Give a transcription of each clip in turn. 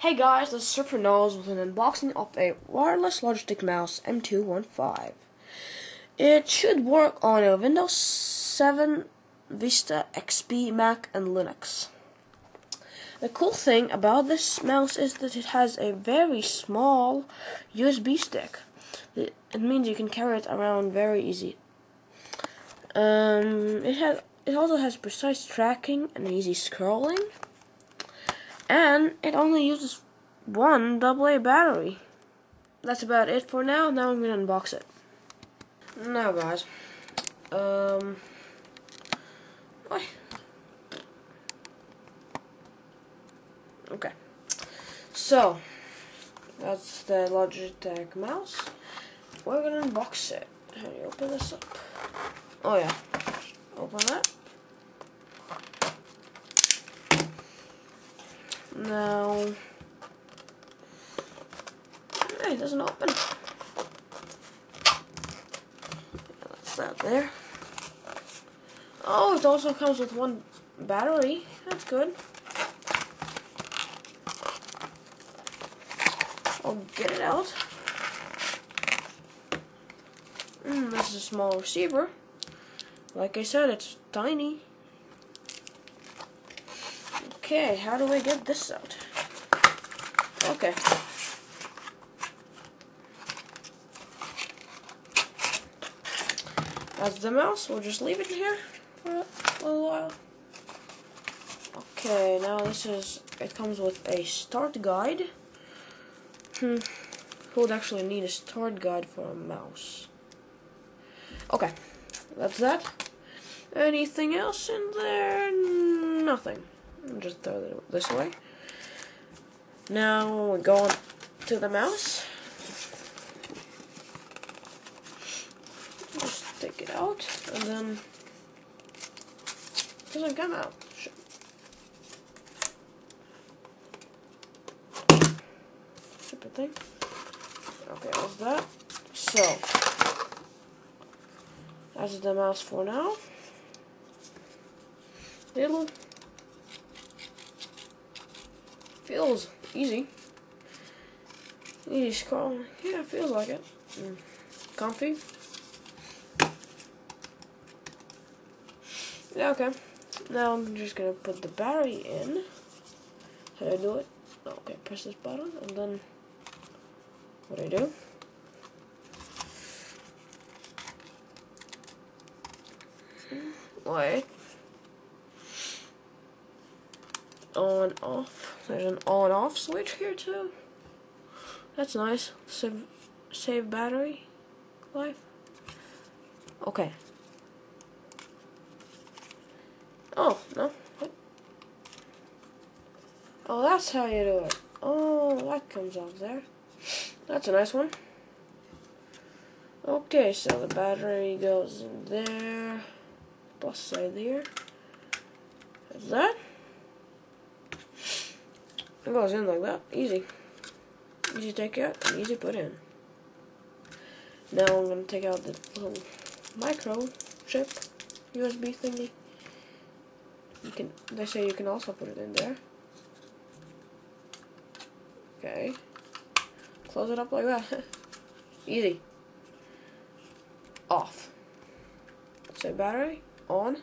Hey guys, this is Surfer Knows with an unboxing of a wireless Logitech mouse M215. It should work on a Windows 7, Vista, XP, Mac, and Linux. The cool thing about this mouse is that it has a very small USB stick. It means you can carry it around very easy. Um, it has it also has precise tracking and easy scrolling and it only uses one AA battery. That's about it for now. Now I'm gonna unbox it. Now, guys, um, okay, so that's the Logitech mouse. We're gonna unbox it. How do you open this up? Oh yeah, open that. Now, hey, it doesn't open. That's that there. Oh, it also comes with one battery. That's good. I'll get it out. Mm, this is a small receiver. Like I said, it's tiny. Okay, how do I get this out? Okay. As the mouse, we'll just leave it here for a little while. Okay, now this is, it comes with a start guide. Hmm, who would actually need a start guide for a mouse? Okay, that's that. Anything else in there? Nothing just throw it this way. Now we go on to the mouse. Just take it out and then it doesn't come out. Stupid thing. Okay, what's that? So that's the mouse for now. Little Feels easy. Easy scroll. Yeah, feels like it. Mm. Comfy. Yeah, okay. Now I'm just gonna put the battery in. How do I do it? Okay, press this button and then what do I do? Wait. On off. There's an on off switch here too. That's nice. Save, save battery life. Okay. Oh, no. Oh, that's how you do it. Oh, that comes off there. That's a nice one. Okay, so the battery goes in there. Plus side there. Is that? It goes in like that. Easy. Easy take out easy put in. Now I'm going to take out the little micro chip USB thingy. You can, they say you can also put it in there. Okay. Close it up like that. Easy. Off. Say battery. On.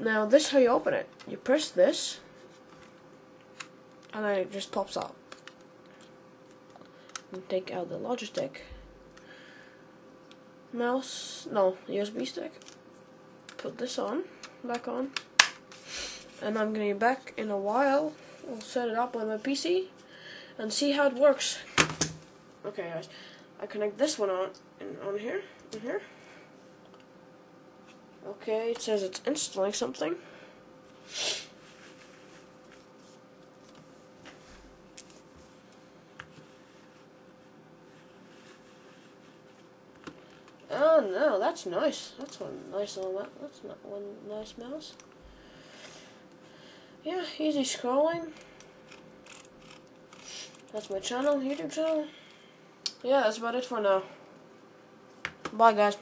Now this is how you open it. You press this and then it just pops up. Take out the Logitech mouse, no, USB stick. Put this on, back on. And I'm gonna be back in a while. I'll set it up on my PC and see how it works. Okay guys, I connect this one on on here, in here. Okay, it says it's installing something. Oh no, that's nice. That's one nice little. That's not one nice mouse. Yeah, easy scrolling. That's my channel, YouTube channel. Yeah, that's about it for now. Bye guys.